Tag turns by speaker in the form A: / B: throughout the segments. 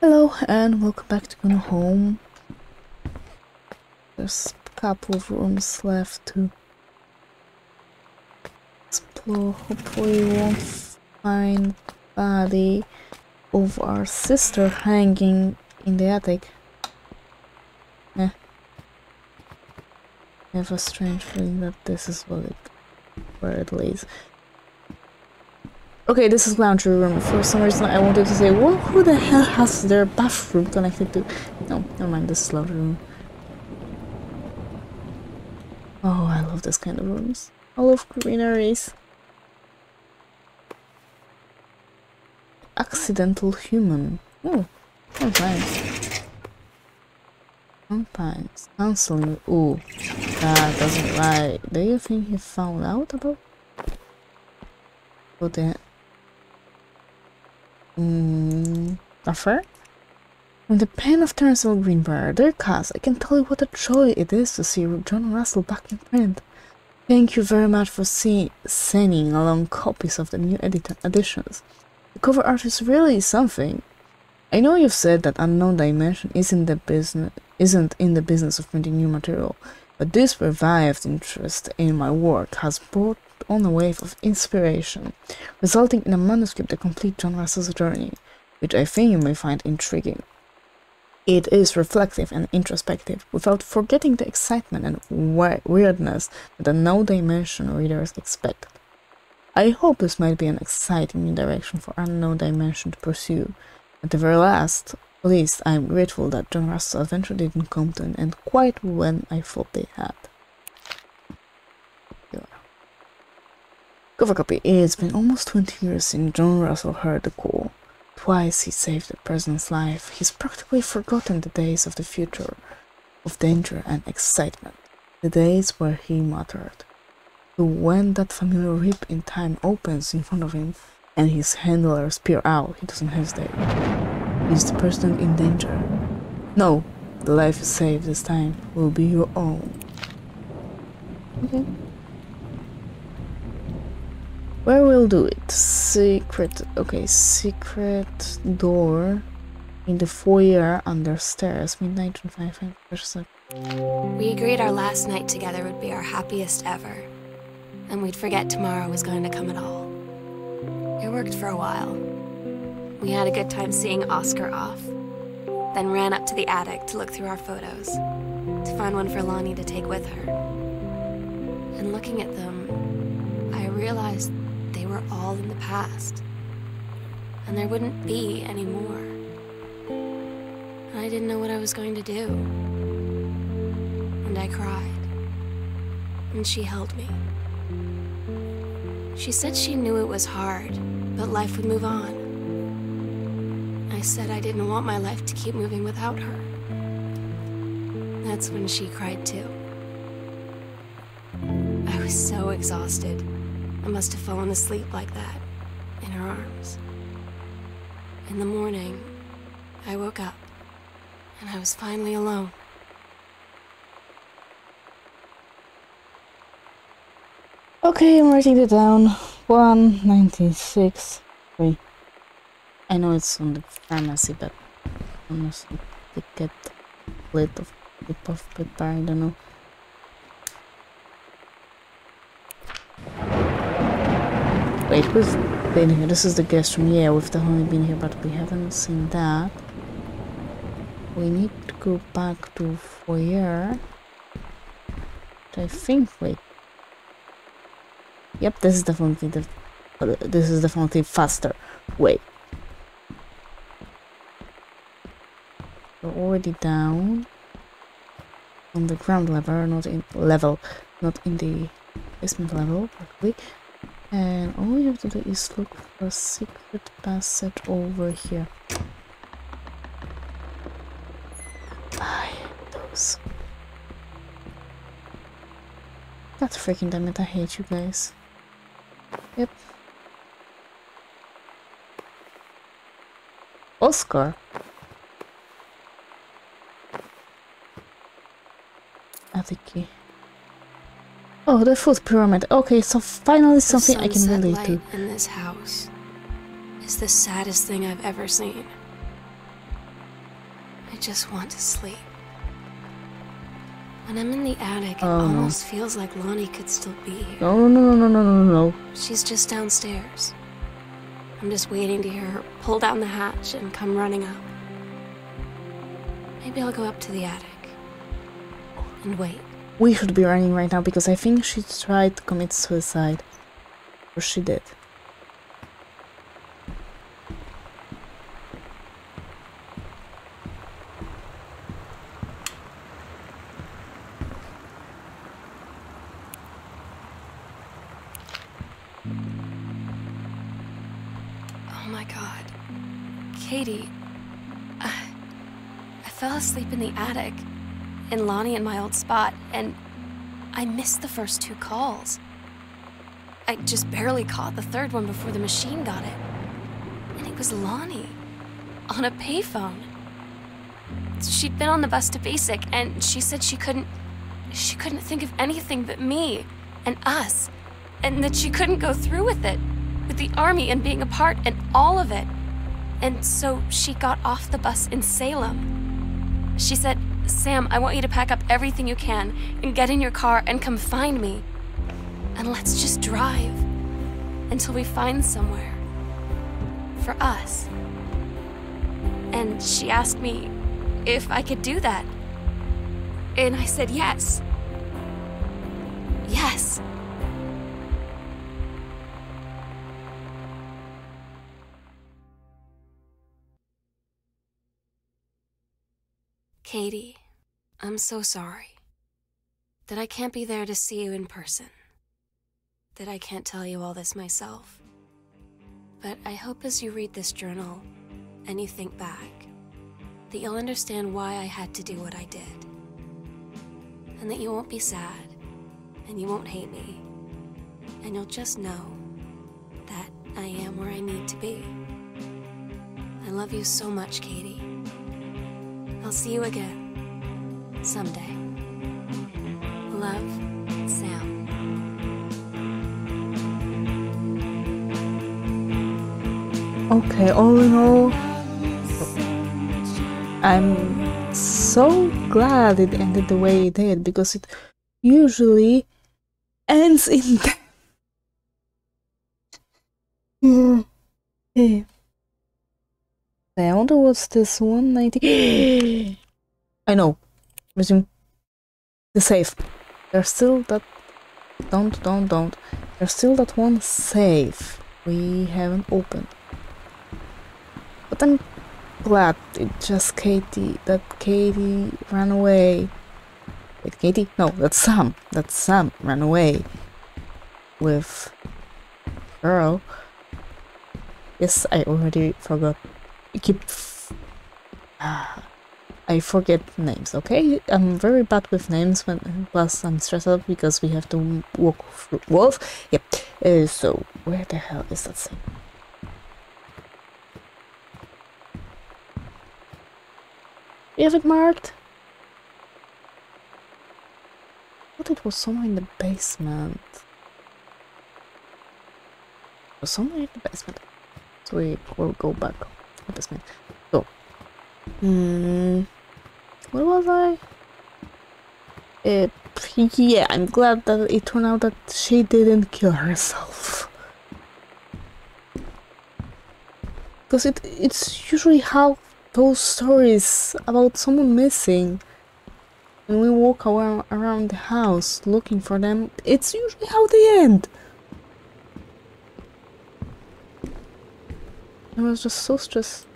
A: Hello and welcome back to Gone Home. There's a couple of rooms left to explore. Hopefully we won't find body of our sister hanging in the attic. Eh. I have a strange feeling that this is what it where it lays. Okay, this is laundry room. For some reason, I wanted to say, well, who the hell has their bathroom connected to? No, never mind. This is laundry room. Oh, I love this kind of rooms. I love greeneries. Accidental human. Oh, sometimes. Sometimes. Counseling. Ooh, that doesn't lie. Do you think he found out about? What the Mm, offer? From the pen of Terrence L. Greenbriar, dear Cass, I can tell you what a joy it is to see John Russell back in print. Thank you very much for see sending along copies of the new edit editions. The cover art is really something. I know you've said that Unknown Dimension isn't the business isn't in the business of printing new material, but this revived interest in my work has brought on a wave of inspiration, resulting in a manuscript to complete John Russell's journey, which I think you may find intriguing. It is reflective and introspective, without forgetting the excitement and weirdness that the no dimension readers expect. I hope this might be an exciting new direction for Unknown Dimension to pursue. At the very last, least, I am grateful that John Russell's adventure didn't come to an end quite when I thought they had. Cover copy. It's been almost 20 years since John Russell heard the call. Twice he saved the president's life. He's practically forgotten the days of the future, of danger and excitement. The days where he muttered. But when that familiar rip in time opens in front of him and his handlers peer out, he doesn't hesitate. Is the president in danger? No, the life you saved this time will be your own. Okay. We'll do it? Secret. Okay, secret door in the foyer under stairs. Midnight and five
B: We agreed our last night together would be our happiest ever, and we'd forget tomorrow was going to come at all. It worked for a while. We had a good time seeing Oscar off, then ran up to the attic to look through our photos to find one for Lonnie to take with her. And looking at them, I realized they were all in the past. And there wouldn't be any more. And I didn't know what I was going to do. And I cried. And she held me. She said she knew it was hard, but life would move on. I said I didn't want my life to keep moving without her. That's when she cried too. I was so exhausted. I must have fallen asleep like that, in her arms. In the morning, I woke up, and I was finally alone.
A: Okay, I'm writing it down. 196. Wait. I know it's on the pharmacy, but I must get a plate of, of paper, I don't know. Wait, we've been here. This is the guest room. Yeah, we've definitely been here, but we haven't seen that. We need to go back to foyer. I think, wait. Yep, this is definitely the... This is definitely faster. Wait. We're already down on the ground level, not in level, not in the basement level, probably. And all you have to do is look for a secret passage over here. I those. God freaking damn it, I hate you guys. Yep. Oscar. Attic key. Oh, the food pyramid. Okay, so finally something I can relate to.
B: in this house is the saddest thing I've ever seen. I just want to sleep. When I'm in the attic, it
A: Oh,
B: almost feels like Lonnie could still be here.
A: No, no, no, no, no, no, no.
B: She's just downstairs. I'm just waiting to hear her pull down the hatch and come running up. Maybe I'll go up to the attic and wait.
A: We should be running right now because I think she tried to commit suicide. Or she did.
B: Oh my god. Katie. I, I fell asleep in the attic, in Lonnie and my old spot, and I missed the first two calls. I just barely caught the third one before the machine got it. And it was Lonnie, on a payphone. She'd been on the bus to Basic, and she said she couldn't. She couldn't think of anything but me and us, and that she couldn't go through with it with the army and being a part and all of it. And so she got off the bus in Salem. She said, Sam, I want you to pack up everything you can and get in your car and come find me. And let's just drive until we find somewhere for us. And she asked me if I could do that. And I said yes. Yes. Katie, I'm so sorry that I can't be there to see you in person, that I can't tell you all this myself. But I hope as you read this journal and you think back, that you'll understand why I had to do what I did. And that you won't be sad, and you won't hate me, and you'll just know that I am where I need to be. I love you so much, Katie. I'll see you again. Someday. Love, Sam.
A: Okay, all in all, I'm so glad it ended the way it did because it usually ends in death. Yeah. Yeah. I wonder what's this 190. I know. Resume. The safe. There's still that. Don't, don't, don't. There's still that one safe we haven't opened. But I'm glad it just Katie that Katie ran away. Wait, Katie? No, that's Sam. That Sam ran away with girl. Yes, I already forgot. I keep. Ah, I forget names. Okay, I'm very bad with names. When plus I'm stressed out because we have to walk through wolf. Yep. Uh, so where the hell is that thing? You have it marked? I thought it was somewhere in the basement. It was somewhere in the basement. So we will go back to the basement. So, hmm, where was I? Uh, yeah, I'm glad that it turned out that she didn't kill herself. Because it, it's usually how those stories about someone missing when we walk around, around the house looking for them, it's usually how they end. I was just so stressed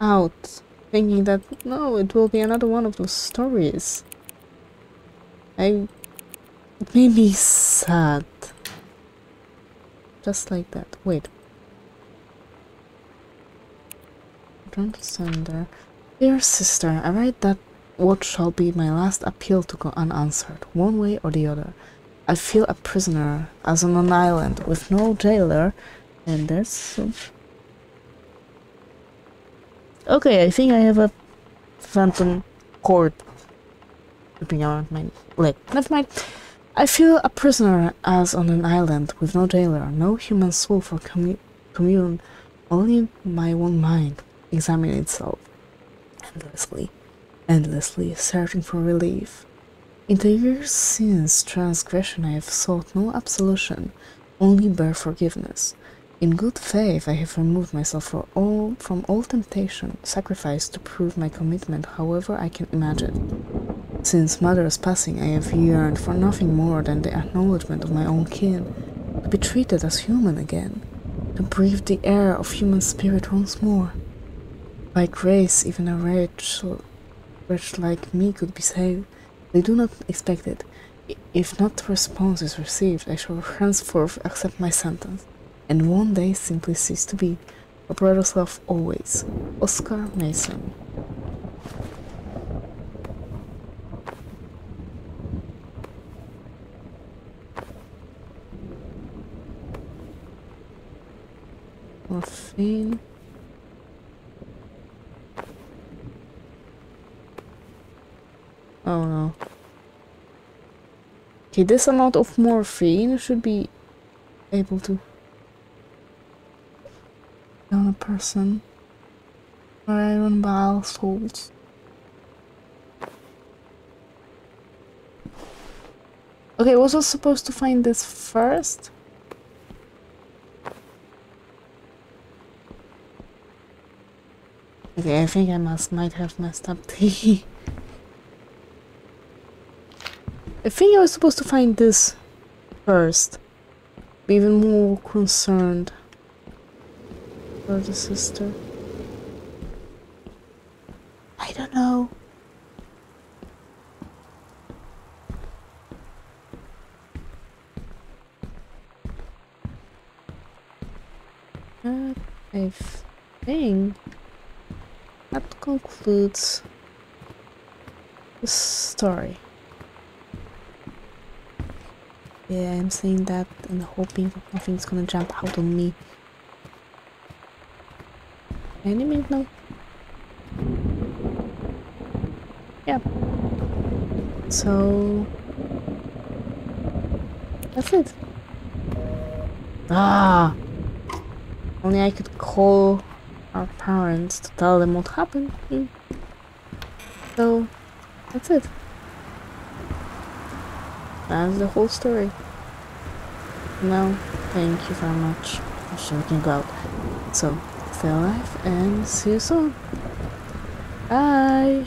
A: out, thinking that no, it will be another one of those stories. I. Made me sad. Just like that. Wait. Don't sender. Dear sister, I write that what shall be my last appeal to go unanswered, one way or the other. I feel a prisoner, as on an island, with no jailer, and there's some... Okay, I think I have a phantom cord wrapping around my leg. Never mind. I feel a prisoner as on an island with no jailer, no human soul for commu- commune, only my own mind examining itself endlessly. endlessly searching for relief. In the years since transgression, I have sought no absolution, only bare forgiveness. In good faith, I have removed myself from all, from all temptation, sacrificed to prove my commitment however I can imagine. Since mother's passing, I have yearned for nothing more than the acknowledgement of my own kin, to be treated as human again, to breathe the air of human spirit once more. By grace, even a wretch, wretch like me could be saved. They do not expect it. If not response is received, I shall henceforth accept my sentence and one day simply cease to be. Brother's love always. Oscar Masan. Morphine. Oh no. Okay, this amount of morphine should be able to person iron bile salts. Okay, was I supposed to find this first? Okay, I think I must might have messed up the I think I was supposed to find this first. Be even more concerned for the sister. I don't know. But I think that concludes the story. Yeah, I'm saying that and hoping that nothing's gonna jump out on me. Any minute now. Yeah. So that's it. Ah. Only I could call our parents to tell them what happened. So that's it. That's the whole story. No, thank you very much. Sure can go out. So stay alive and see you soon. Bye.